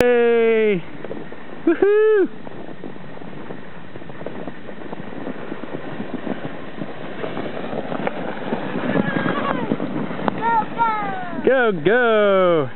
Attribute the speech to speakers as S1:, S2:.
S1: Hey! Woohoo!
S2: Go, go!
S1: Go, go!